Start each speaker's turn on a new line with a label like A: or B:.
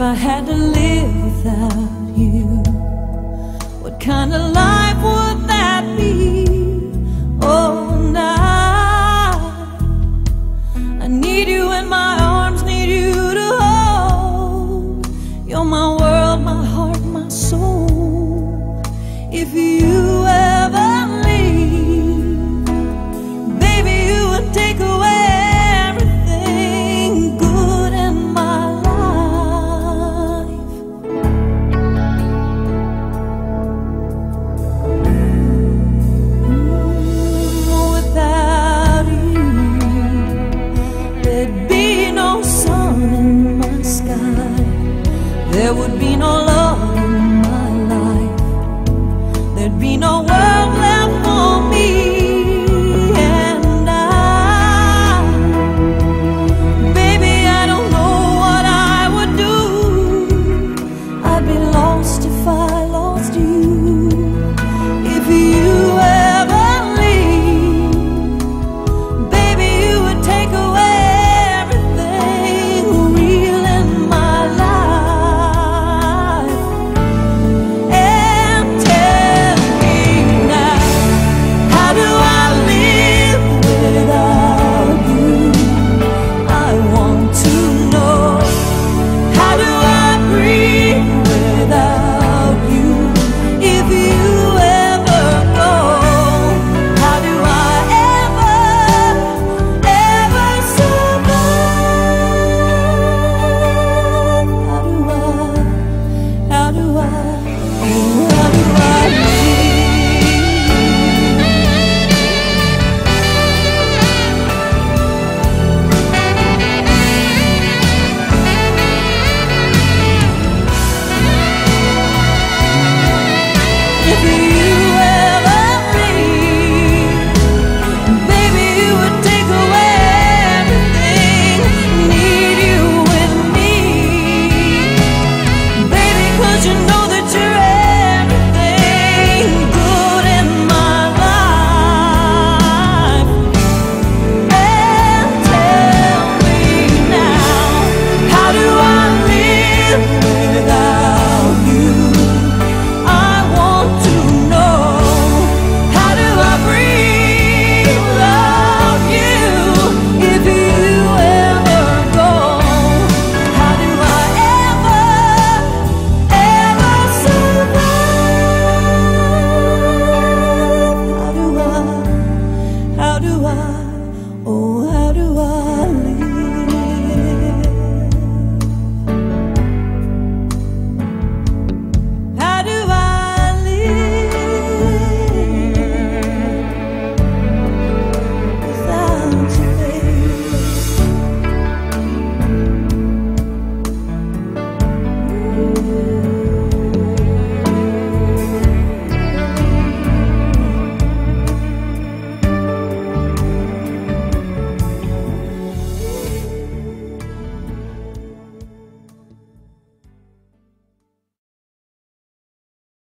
A: I had to live without you? What kind of life? would be no love.